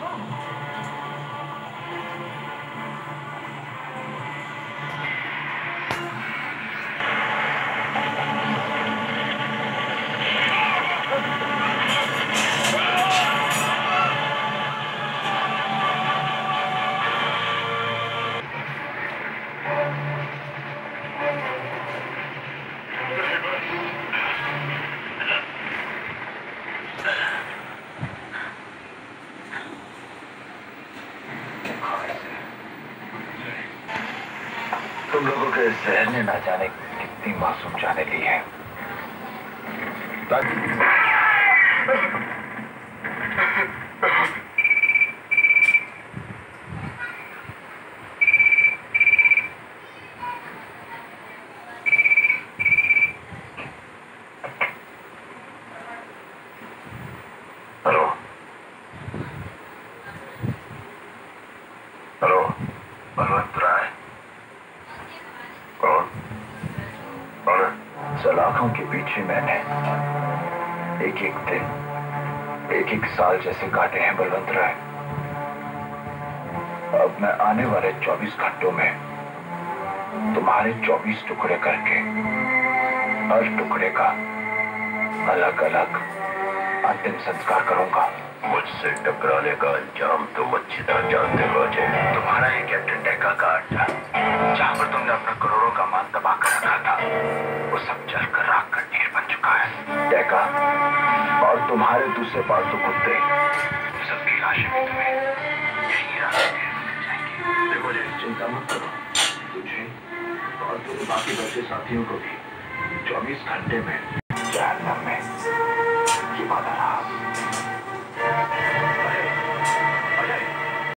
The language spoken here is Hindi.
Oh. जहर ने ना जाने कितनी मासूम जाने ली है। हेलो हेलो बलवंत राय कौन कौन है सलाखों के पीछे मैंने एक एक दिन एक एक साल जैसे काटे हैं बलवंत राय अब मैं आने वाले 24 घंटों में तुम्हारे 24 टुकड़े करके हर टुकड़े का अलग अलग अंतिम संस्कार करूँगा मुझसे टकराने का अंजाम तुम अच्छी तरह जानते हो अजय। तुम्हारा ही कैप्टन डेका का अड्डा जहाँ पर तुमने अपना करोड़ों का मान दबा कर रखा था। वो सब जलकर राख का ढेर बन चुका है। टैका और तुम्हारे दूसरे पालतू कुत्ते। सबकी लाशें भी तुम्हें यही के देखो जी चिंता मत करो। तुझे और तेरे बाकी बचे साथियों को भी 24 घंटे में जहन्नम में